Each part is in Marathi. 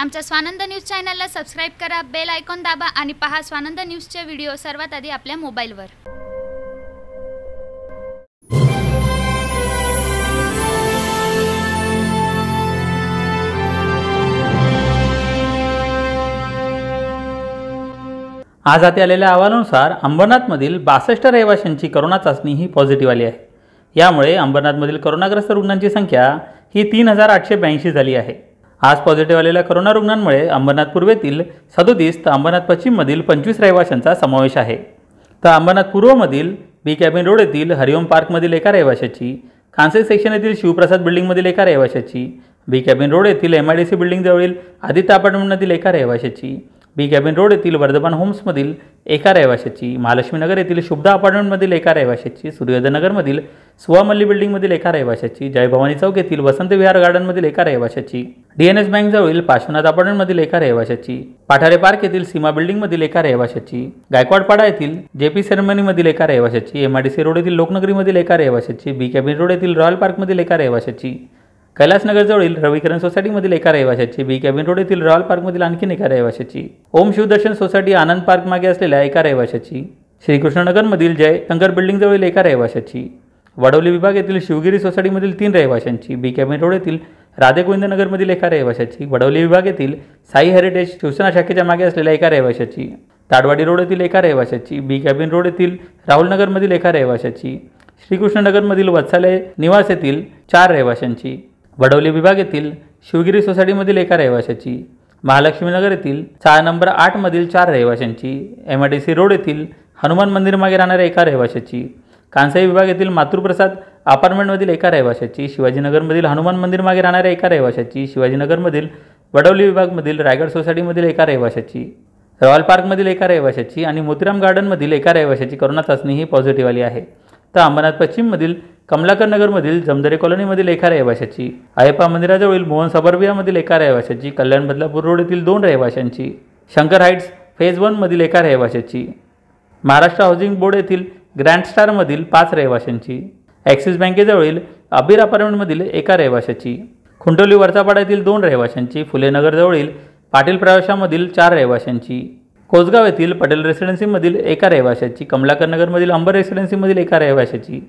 आमच्या स्वानंद न्यूज चॅनलला सबस्क्राईब करा बेल आयकॉन दाबा आणि पहा स्वानंद न्यूजचे व्हिडिओ सर्वात आधी आपल्या मोबाईलवर. आज हाती आलेल्या अहवालानुसार अंबरनाथमधील बासष्ट रहिवाशांची करोना चाचणी ही पॉझिटिव्ह आली आहे. यामुळे अंबरनाथमधील करोनाग्रस्त रुग्णांची संख्या ही तीन हजार आठशे ब्याऐंशी झाली आहे. आज पॉझिटिव्ह आलेल्या करोना रुग्णांमुळे अंबरनाथ पूर्वेतील सदोतीस तर अंबरनाथ पश्चिममधील पंचवीस रहिवाशांचा समावेश आहे. तर अंबरनाथ पूर्वमधील बी कॅबिन रोड येथील हरिओम पार्कमधील एका रहिवाशाची कांसे सेक्शन येथील शिवप्रसाद बिल्डिंगमधील एका रहिवाशाची बी कॅबिन रोड येथील एम आय डी सी बिल्डिंगजवळील आदित्य अपार्टमेंटमधील एका रहिवाशाची बी कॅबिन रोड येथील वर्धमान होम्समधील एका रहिवाशाची महालक्ष्मी नगर येथील शुभदा अपार्टमेंटमधील एका रहिवाशाची सूर्योदय नगरमधील बिल्डिंगमधील एका रहिवाशाची जय भवानी चौक येथील वसंत विहार गार्डनमधील एका रहिवाशाची. डीएनएस बँकजवळील पाश्वनाथ अपार्टमेंटमधील एका रहिवाशाची पाठारे पार्क येथील सीमा बिल्डिंगमधील एका रहिवाशाची गायकवाडपाडा येथील जेपी सेरेमनीमधील एका रहिवाशाची एमआयडीसी रोड येथील लोकनगरीमधील एका रहिवाशाची बी कॅबिन रोड येथील रॉयल पार्कमधील एका रहिवाशाची कैलासनगरजवळील रविकरण सोसायटीमधील एका रहिवाशाची बी कॅबिन रोड येथील रॉयल पार्कमधील आणखीन एका रहिवाशाची ओम शिवदर्शन सोसायटी आनंद पार्क मागे असलेल्या एका रहिवाशाची श्रीकृष्णनगरमधील जय शंकर बिल्डिंगजवळील एका रहिवाशाची वडवली विभाग येथील शिवगिरी सोसायटीमधील तीन रहिवाशांची बी कॅबिन रोड येथील राधेगोविंद नगरमधील एका रहिवाशाची वडवली विभाग येथील साई हेरिटेज शिवसेना शाखेच्या मागे असलेल्या एका रहिवाशाची ताडवाडी रोड येथील एका रहिवाशाची बी कॅबिन रोड येथील राहुलनगरमधील एका रहिवाशाची श्रीकृष्णनगरमधील वत्सालय निवास येथील चार रहिवाशांची वडवली विभाग येथील शिवगिरी सोसायटीमधील एका रहिवाशाची महालक्ष्मीनगर येथील सहा नंबर आठमधील चार रहिवाशांची M I D C road येथील हनुमान मंदिर मागे राहणाऱ्या एका रहिवाशाची कांसाई विभाग येथील मातृप्रसाद अपार्टमेंटमधील एका रहिवाशाची शिवाजीनगरमधील हनुमान मंदिर मागे राहणाऱ्या एका रहिवाशाची शिवाजीनगरमधील वडवली विभागमधील रायगड सोसायटीमधील एका रहिवाशाची रॉयल पार्कमधील एका रहिवाशाची आणि मोतीराम गार्डनमधील एका रहिवाशाची करोना चाचणी ही पॉझिटिव्ह आली आहे. तर अंबरनाथ पश्चिममधील कमलाकर नगरमधील जमदरे कॉलनीमधील एका रहिवाशाची अयप्पा मंदिराजवळील मोहन सबर्बियामधील एका रहिवाशाची कल्याण बदलापूर रोड येथील दोन रहिवाशांची शंकर हाईट्स फेज वनमधील एका रहिवाशाची महाराष्ट्र हाऊसिंग बोर्ड येथील ग्रँड स्टारमधील पाच रहिवाशांची. ॲक्सिस बँकेजवळील अबीर अपार्टमेंटमधील एका रहिवाशाची. खुंटोली वरचापाड्यातील दोन रहिवाशांची. फुलेनगरजवळील पाटील प्रवाशामधील चार रहिवाशांची. कोसगाव येथील पटेल रेसिडेन्सीमधील एका रहिवाशाची. कमलाकर नगरमधील अंबर रेसिडेन्सीमधील एका रहिवाशाची.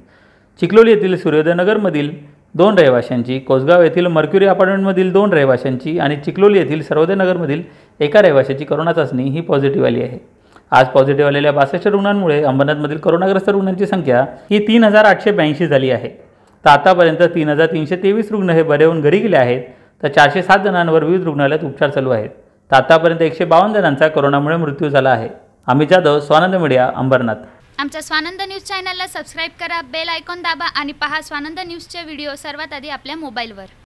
चिखलोली येथील सूर्योदयनगरमधील दोन रहिवाशांची. कोसगाव येथील मर्क्युरी अपार्टमेंटमधील दोन रहिवाशांची आणि चिखलोली येथील सर्वोदयनगरमधील एका रहिवाशाची करोना चाचणी ही पॉझिटिव्ह आली आहे. आज पॉझिटिव्ह आलेल्या बासष्ट रुग्णांमुळे अंबरनाथमधील करोनाग्रस्त रुग्णांची संख्या ही तीन हजार आठशे ब्याऐंशी झाली आहे. तर आतापर्यंत तीन हजार तीनशे तेवीस रुग्ण हे बरे होऊन घरी गेले आहेत. तर चारशे सात जणांवर विविध रुग्णालयात उपचार चालू आहेत. तर आतापर्यंत एकशे बावन्न जणांचा करोनामुळे मृत्यू झाला आहे. अमित जाधव स्वानंद मीडिया अंबरनाथ. आमच्या स्वानंद न्यूज चॅनलला सबस्क्राईब करा बेल आयकॉन दाबा आणि पहा स्वानंद न्यूजचे व्हिडिओ सर्वात आधी आपल्या मोबाईलवर.